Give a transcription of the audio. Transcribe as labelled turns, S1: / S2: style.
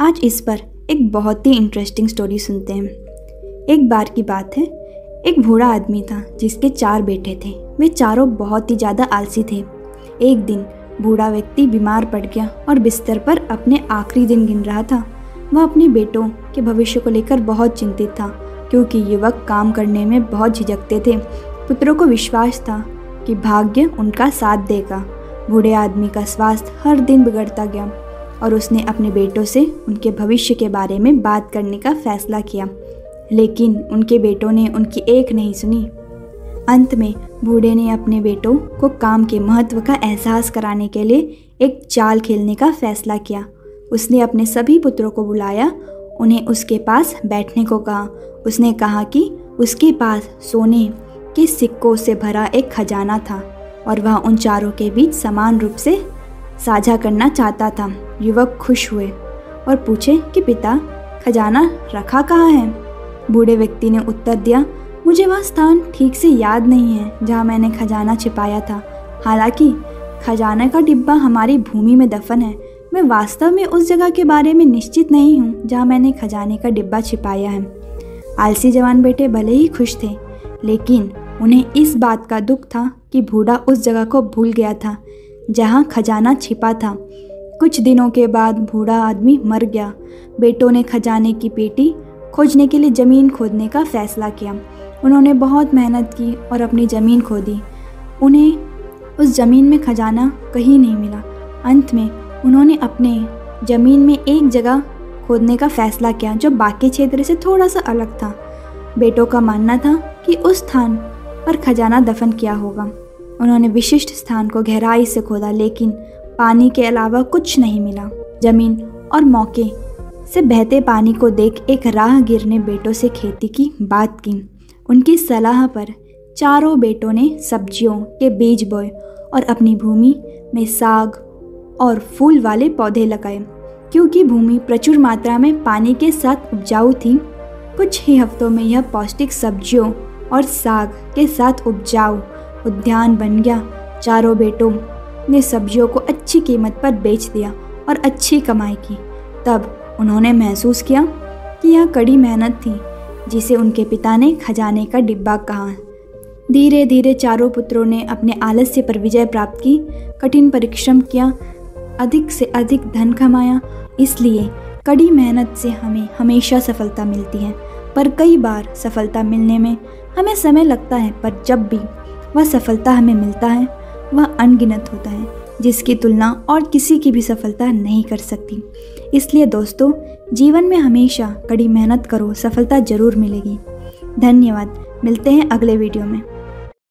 S1: आज इस पर एक बहुत ही इंटरेस्टिंग स्टोरी सुनते हैं। एक बार की बात है, एक बूढ़ा आदमी था जिसके चार बेटे थे। वे चारों बहुत ही ज़्यादा आलसी थे। एक दिन बूढ़ा व्यक्ति बीमार पड़ गया और बिस्तर पर अपने आखिरी दिन गिन रहा था। वह अपने बेटों के भविष्य को लेकर बहुत चिंतित था, क्योंकि युवक काम करने में बहुत झिझकते थे। पुत्रों को विश्वास था कि भाग्य उनका साथ देगा। बूढ़े आदमी का स्वास्थ्य हर दिन बिगड़ता गया। और उसने अपने बेटों से उनके भविष्य के बारे में बात करने का फैसला किया। लेकिन उनके बेटों ने उनकी एक नहीं सुनी। अंत में बूढ़े ने अपने बेटों को काम के महत्व का एहसास कराने के लिए एक चाल खेलने का फैसला किया। उसने अपने सभी पुत्रों को बुलाया, उन्हें उसके पास बैठने को कहा। उसने कहा कि उसके पास सोने के सिक्कों से भरा एक खजाना था और वह उन चारों के बीच समान रूप से साझा करना चाहता था। युवक खुश हुए और पूछे कि, पिता, खजाना रखा कहाँ है? बूढ़े व्यक्ति ने उत्तर दिया, मुझे वह स्थान ठीक से याद नहीं है जहाँ मैंने खजाना छिपाया था। हालाँकि, खजाने का डिब्बा हमारी भूमि में दफन है। मैं वास्तव में उस जगह के बारे में निश्चित नहीं हूँ जहाँ मैंने खजाने का डिब्बा छिपाया है। आलसी जवान बेटे भले ही खुश थे, लेकिन उन्हें इस बात का दुख था कि बूढ़ा उस जगह को भूल गया था जहाँ खजाना छिपा था। कुछ दिनों के बाद बूढ़ा आदमी मर गया। बेटों ने खजाने की पेटी खोजने के लिए ज़मीन खोदने का फ़ैसला किया। उन्होंने बहुत मेहनत की और अपनी ज़मीन खोदी। उन्हें उस ज़मीन में खजाना कहीं नहीं मिला। अंत में उन्होंने अपने ज़मीन में एक जगह खोदने का फ़ैसला किया, जो बाकी क्षेत्र से थोड़ा सा अलग था। बेटों का मानना था कि उस स्थान पर खजाना दफन किया होगा। उन्होंने विशिष्ट स्थान को गहराई से खोदा, लेकिन पानी के अलावा कुछ नहीं मिला। ज़मीन और मौके से बहते पानी को देख एक राहगीर ने बेटों से खेती की बात की। उनकी सलाह पर चारों बेटों ने सब्जियों के बीज बोए और अपनी भूमि में साग और फूल वाले पौधे लगाए। क्योंकि भूमि प्रचुर मात्रा में पानी के साथ उपजाऊ थी, कुछ ही हफ्तों में यह पौष्टिक सब्जियों और साग के साथ उपजाऊ उद्यान बन गया। चारों बेटों ने सब्जियों को अच्छी कीमत पर बेच दिया और अच्छी कमाई की। तब उन्होंने महसूस किया कि यह कड़ी मेहनत थी, जिसे उनके पिता ने खजाने का डिब्बा कहा। धीरे धीरे चारों पुत्रों ने अपने आलस्य पर विजय प्राप्त की, कठिन परिश्रम किया, अधिक से अधिक धन कमाया। इसलिए कड़ी मेहनत से हमें हमेशा सफलता मिलती है, पर कई बार सफलता मिलने में हमें समय लगता है, पर जब भी वह सफलता हमें मिलता है वह अनगिनत होता है, जिसकी तुलना और किसी की भी सफलता नहीं कर सकती। इसलिए दोस्तों, जीवन में हमेशा कड़ी मेहनत करो, सफलता ज़रूर मिलेगी। धन्यवाद, मिलते हैं अगले वीडियो में।